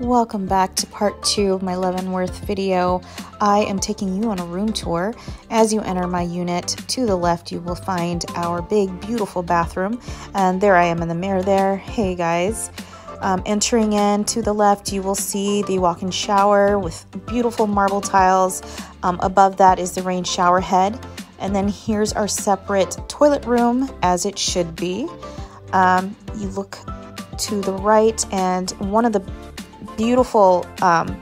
welcome back to part two of my Leavenworth video. I am taking you on a room tour. As you enter my unit, to the left you will find our big beautiful bathroom and there I am in the mirror there. Hey guys. Um, entering in to the left you will see the walk-in shower with beautiful marble tiles. Um, above that is the rain shower head and then here's our separate toilet room as it should be. Um, you look to the right and one of the beautiful um,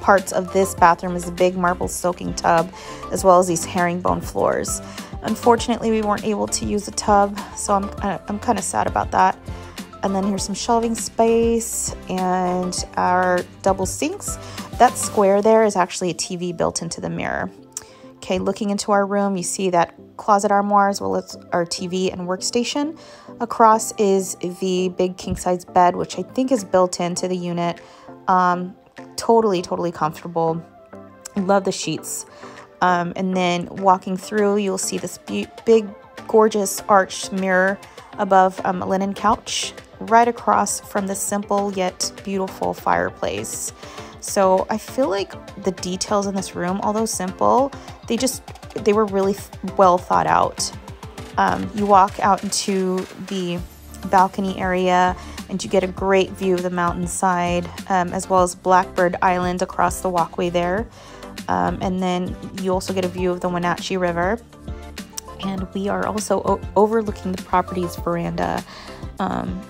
parts of this bathroom is a big marble soaking tub as well as these herringbone floors. Unfortunately, we weren't able to use a tub, so I'm, I'm kind of sad about that. And then here's some shelving space and our double sinks. That square there is actually a TV built into the mirror. Okay, looking into our room, you see that closet armoire as well as our TV and workstation. Across is the big king size bed, which I think is built into the unit. Um, totally, totally comfortable. Love the sheets. Um, and then walking through, you'll see this big, gorgeous arched mirror above um, a linen couch right across from the simple yet beautiful fireplace. So I feel like the details in this room, although simple, they just, they were really well thought out. Um, you walk out into the balcony area and you get a great view of the mountainside um, as well as Blackbird Island across the walkway there. Um, and then you also get a view of the Wenatchee River. And we are also overlooking the property's veranda. Um,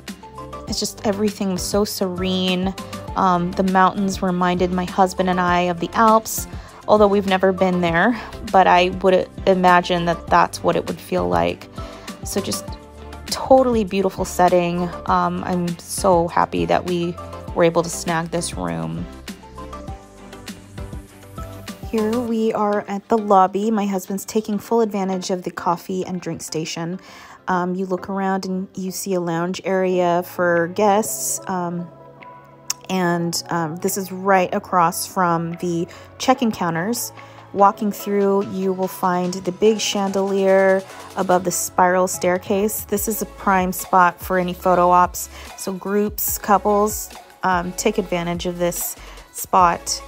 it's just everything was so serene. Um, the mountains reminded my husband and I of the Alps, although we've never been there, but I would imagine that that's what it would feel like. So just totally beautiful setting. Um, I'm so happy that we were able to snag this room. Here we are at the lobby. My husband's taking full advantage of the coffee and drink station. Um, you look around and you see a lounge area for guests. Um, and um, this is right across from the check-in counters. Walking through, you will find the big chandelier above the spiral staircase. This is a prime spot for any photo ops. So groups, couples, um, take advantage of this spot.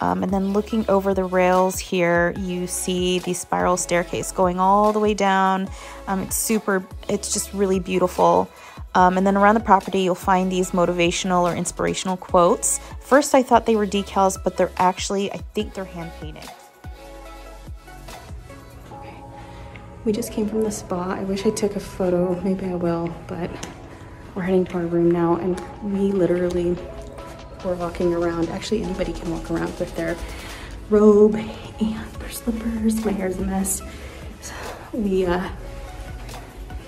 Um, and then looking over the rails here, you see the spiral staircase going all the way down. Um, it's super, it's just really beautiful. Um, and then around the property, you'll find these motivational or inspirational quotes. First, I thought they were decals, but they're actually, I think they're hand painted. We just came from the spa. I wish I took a photo. Maybe I will, but we're heading to our room now and we literally were walking around. Actually, anybody can walk around with their robe and their slippers. My hair's a mess. So we, uh,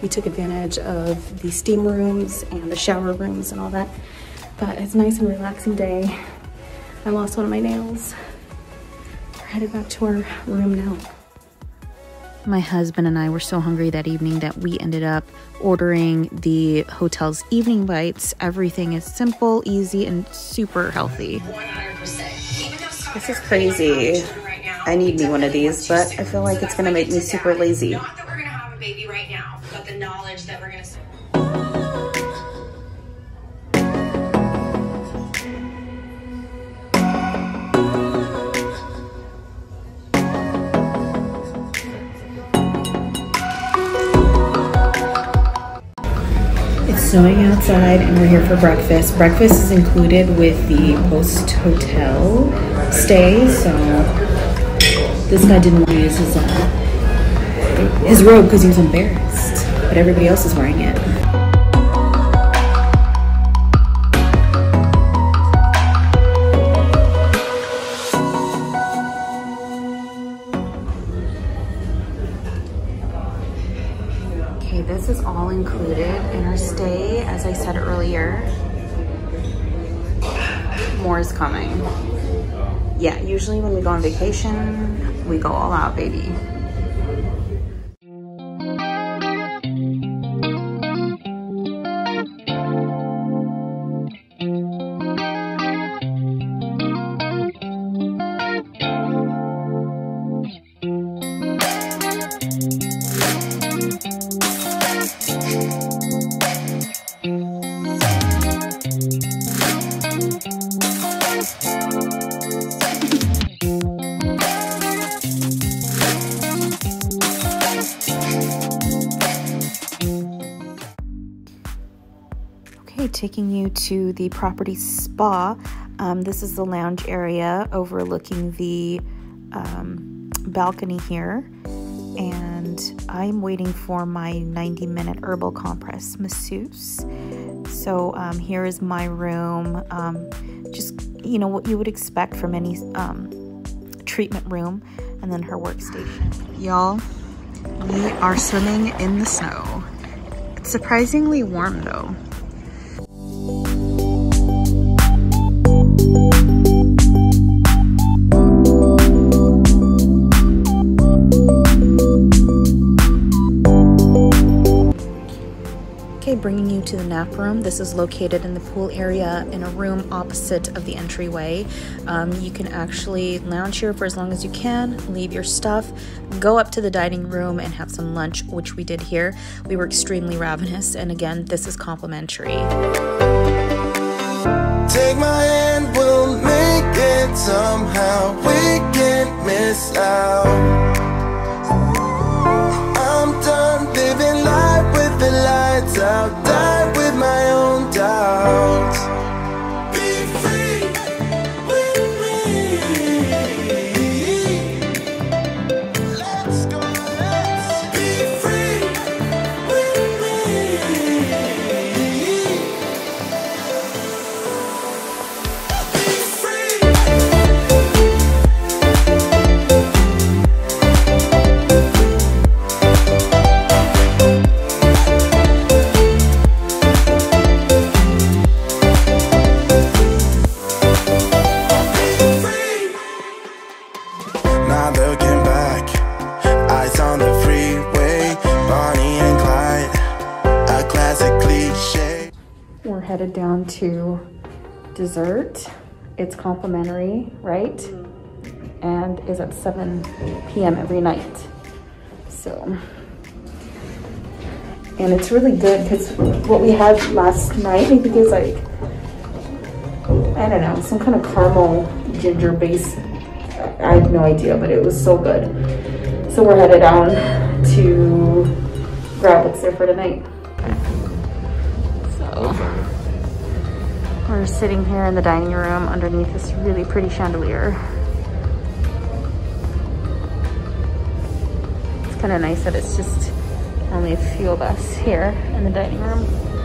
we took advantage of the steam rooms and the shower rooms and all that. But it's a nice and relaxing day. I lost one of my nails. We're headed back to our room now. My husband and I were so hungry that evening that we ended up ordering the hotel's evening bites. Everything is simple, easy, and super healthy. This is crazy. I need me one of these, but I feel like it's gonna make me super lazy. Snowing outside and we're here for breakfast. Breakfast is included with the post hotel stay, so this guy didn't want to use his, uh, his robe because he was embarrassed, but everybody else is wearing it. Our stay. As I said earlier, more is coming. Yeah, usually when we go on vacation, we go all out, baby. Taking you to the property spa. Um, this is the lounge area overlooking the um, balcony here. And I'm waiting for my 90 minute herbal compress masseuse. So um, here is my room. Um, just, you know, what you would expect from any um, treatment room. And then her workstation. Y'all, we are swimming in the snow. It's surprisingly warm though. Bringing you to the nap room. This is located in the pool area in a room opposite of the entryway. Um, you can actually lounge here for as long as you can, leave your stuff, go up to the dining room and have some lunch, which we did here. We were extremely ravenous, and again, this is complimentary. Somehow. We can't miss out. out, headed down to dessert. It's complimentary, right? And is at 7 p.m. every night. So, and it's really good because what we had last night, I think is like, I don't know, some kind of caramel ginger base. I have no idea, but it was so good. So we're headed down to grab what's there for tonight. We're sitting here in the dining room underneath this really pretty chandelier. It's kind of nice that it's just only a few of us here in the dining room.